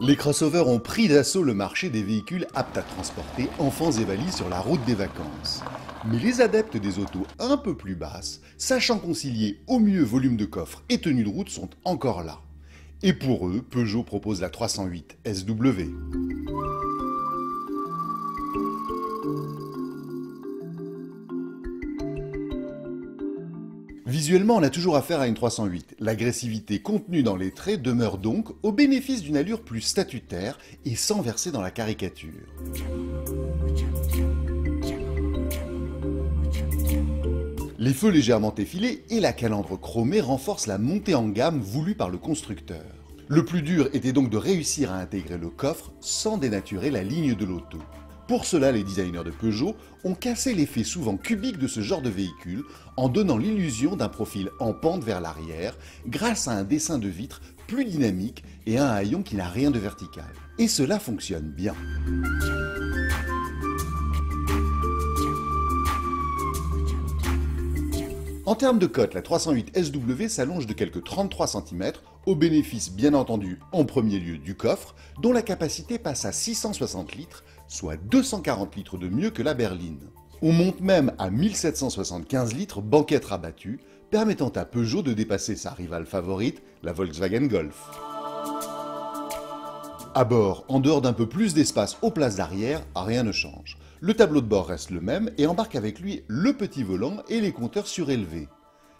Les crossovers ont pris d'assaut le marché des véhicules aptes à transporter enfants et valises sur la route des vacances. Mais les adeptes des autos un peu plus basses, sachant concilier au mieux volume de coffre et tenue de route, sont encore là. Et pour eux, Peugeot propose la 308 SW. Visuellement, on a toujours affaire à une 308. L'agressivité contenue dans les traits demeure donc au bénéfice d'une allure plus statutaire et sans verser dans la caricature. Les feux légèrement effilés et la calandre chromée renforcent la montée en gamme voulue par le constructeur. Le plus dur était donc de réussir à intégrer le coffre sans dénaturer la ligne de l'auto. Pour cela, les designers de Peugeot ont cassé l'effet souvent cubique de ce genre de véhicule en donnant l'illusion d'un profil en pente vers l'arrière grâce à un dessin de vitre plus dynamique et un haillon qui n'a rien de vertical. Et cela fonctionne bien. En termes de cote, la 308 SW s'allonge de quelques 33 cm, au bénéfice bien entendu en premier lieu du coffre, dont la capacité passe à 660 litres, soit 240 litres de mieux que la berline. On monte même à 1775 litres banquette rabattue, permettant à Peugeot de dépasser sa rivale favorite, la Volkswagen Golf. À bord, en dehors d'un peu plus d'espace aux places d'arrière, rien ne change. Le tableau de bord reste le même et embarque avec lui le petit volant et les compteurs surélevés.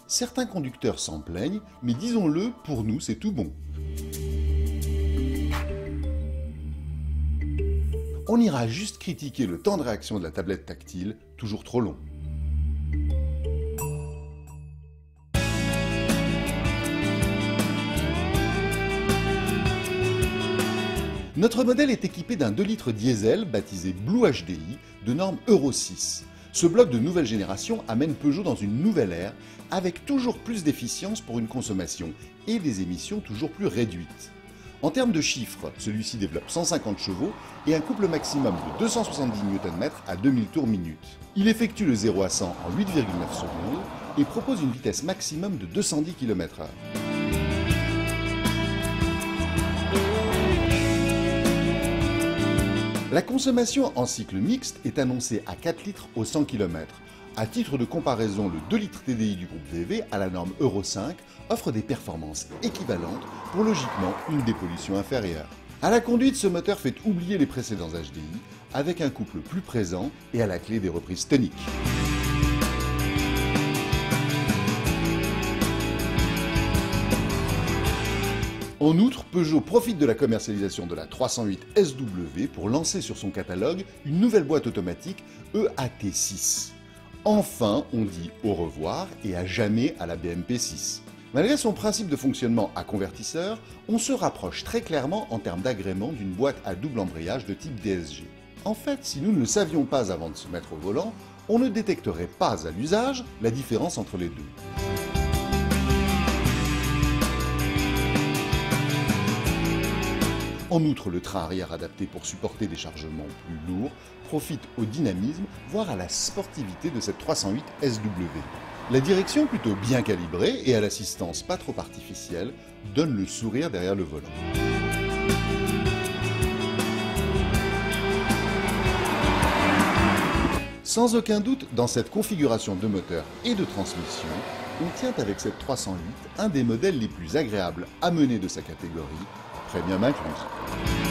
Certains conducteurs s'en plaignent, mais disons-le, pour nous c'est tout bon. On ira juste critiquer le temps de réaction de la tablette tactile, toujours trop long. Notre modèle est équipé d'un 2 litres diesel baptisé Blue HDI de norme Euro 6. Ce bloc de nouvelle génération amène Peugeot dans une nouvelle ère avec toujours plus d'efficience pour une consommation et des émissions toujours plus réduites. En termes de chiffres, celui-ci développe 150 chevaux et un couple maximum de 270 Nm à 2000 tours minute. Il effectue le 0 à 100 en 8,9 secondes et propose une vitesse maximum de 210 km/h. La consommation en cycle mixte est annoncée à 4 litres au 100 km. À titre de comparaison, le 2 litres TDI du groupe VV à la norme Euro 5 offre des performances équivalentes pour logiquement une dépollution inférieure. À la conduite, ce moteur fait oublier les précédents HDI avec un couple plus présent et à la clé des reprises toniques. En outre, Peugeot profite de la commercialisation de la 308 SW pour lancer sur son catalogue une nouvelle boîte automatique EAT6. Enfin, on dit au revoir et à jamais à la BMP6. Malgré son principe de fonctionnement à convertisseur, on se rapproche très clairement en termes d'agrément d'une boîte à double embrayage de type DSG. En fait, si nous ne le savions pas avant de se mettre au volant, on ne détecterait pas à l'usage la différence entre les deux. En outre, le train arrière adapté pour supporter des chargements plus lourds profite au dynamisme, voire à la sportivité de cette 308 SW. La direction plutôt bien calibrée et à l'assistance pas trop artificielle donne le sourire derrière le volant. Sans aucun doute, dans cette configuration de moteur et de transmission, on tient avec cette 308 un des modèles les plus agréables à mener de sa catégorie, bien incluse.